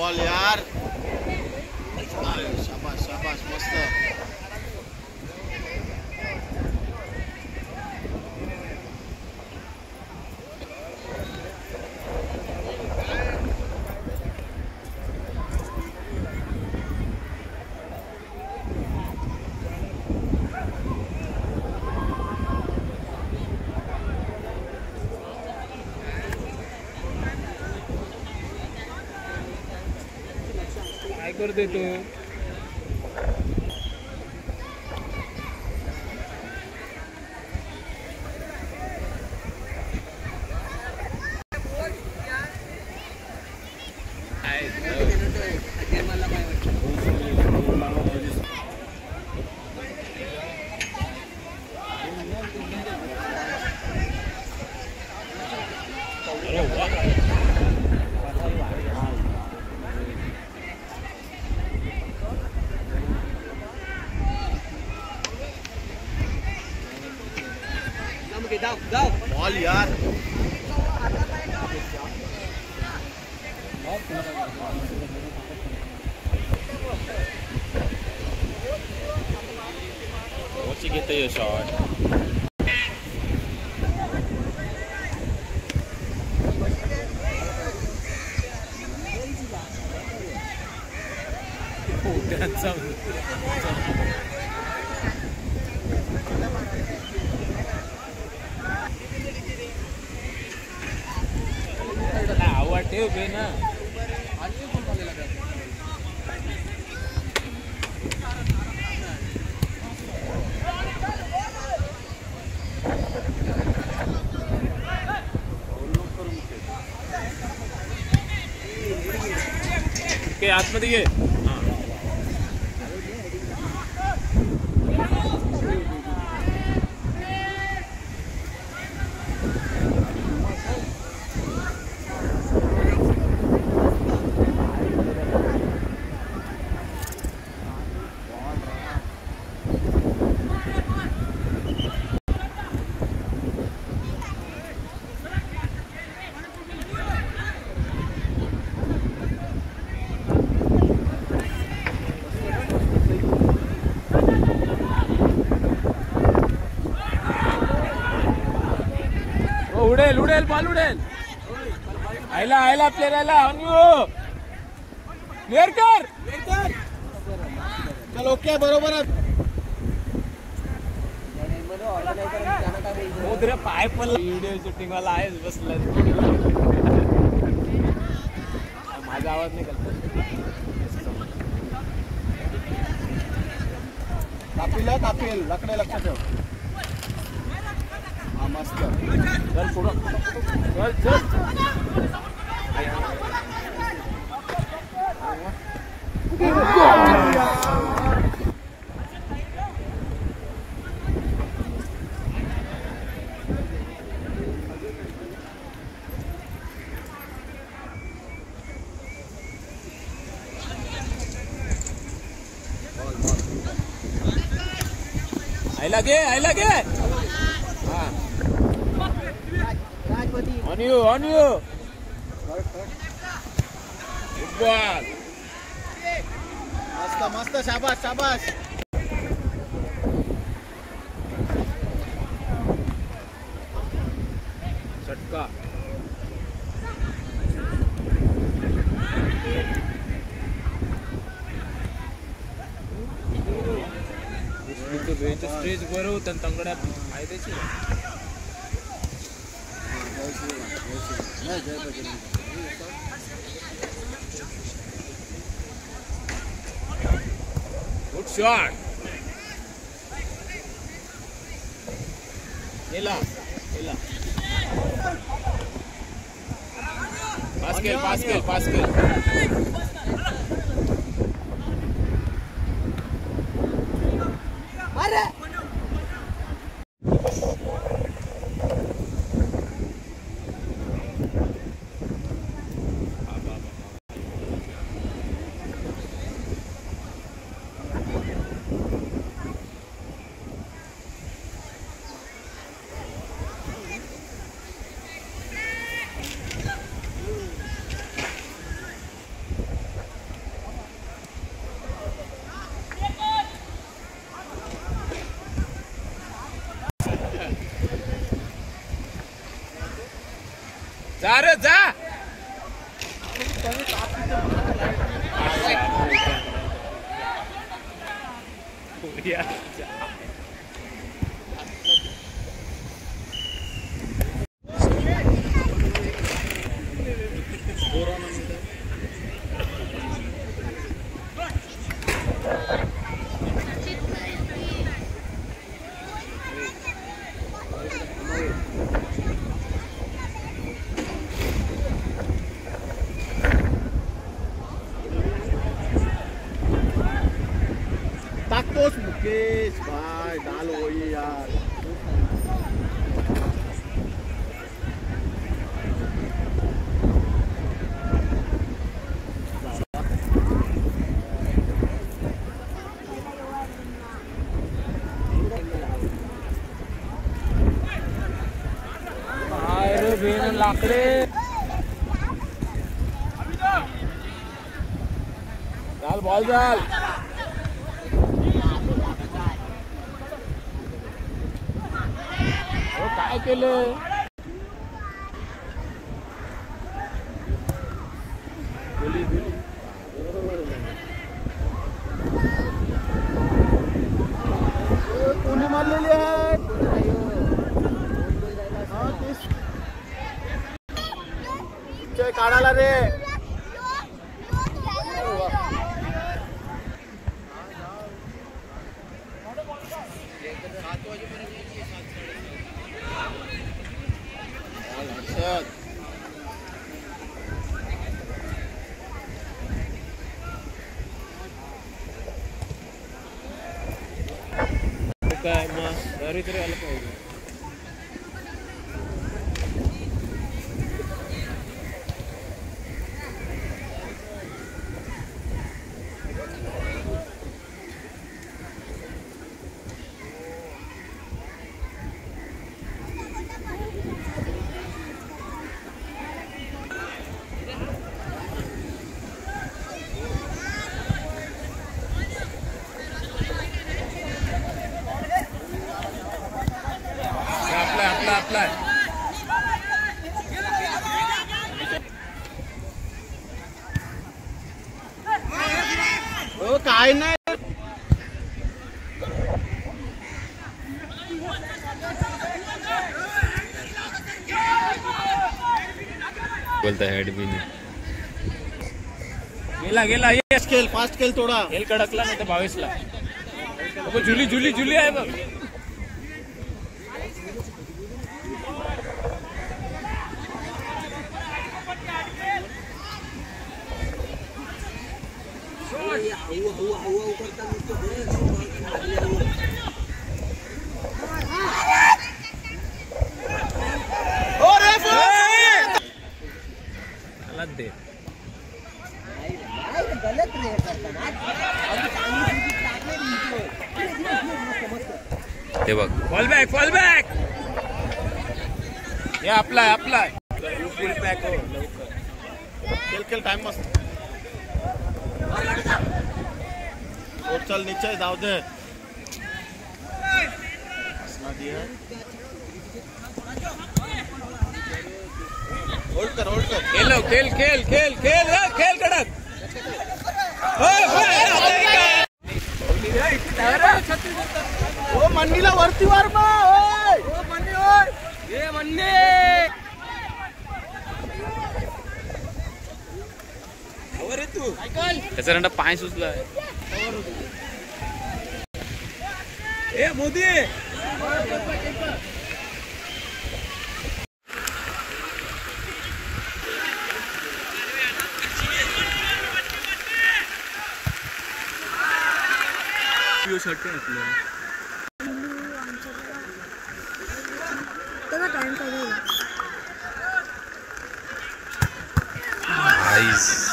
Good ball यार शाबाश शाबाश देते काय करतोय तू बॉल यार Once you get the shot. Oh, that's something. हो बे ना के हाथ में हो, उडेल उडेल बॉल उडेल. आयला आयला प्लेअर आयला अनु क्लिअर कर. चल ओके बरोबर आहे. उधर पाय पण व्हिडिओ शूटिंग वाला आहेच बसला. माझा आवाज नाही करत. कापील कापील लकडे लक्ष ठेव. चल चल चल आयला घे आयला घे on you on you football मस्त मस्त शाबाश शाबाश षटका स्टेज बरं होतं आणि तंगड्या फायद्याची गुड शॉट गेला गेला पास केल पास केल पास केल जा। रे जा। टाकतोस मुकेश भाई डाल वही यार काय रे बेन लाकडे बॉल चाल काय केलं गोली, गोली. कोणी मारलेली आहे हा, तेच. जय काढायला रे हर्षद. काय मग घरी तरी हो नाही बोलता हेड बी गेला गेला ये स्केल फास्ट स्केल थोडा. खेल कडकला नाही तर बावीसला झुली जुली जुली जुली आहे बघ हो रे त्याला दे ते बघ फॉल बॅक फॉल बॅक हे आपला आहे आपला आहे. फुल बॅक हो लवकर. खेल खेल टाइम मस्त. हो चल नीचे जाऊ दे। होल्ड कर होल्ड कर। खेल खेल खेल खेल खेल रे, खेल कडक. हो मंडीला वरती वार मा होय त्याचा रंडा पाय सुचला ए मोदी! तेव्हा टाइम कमी आईस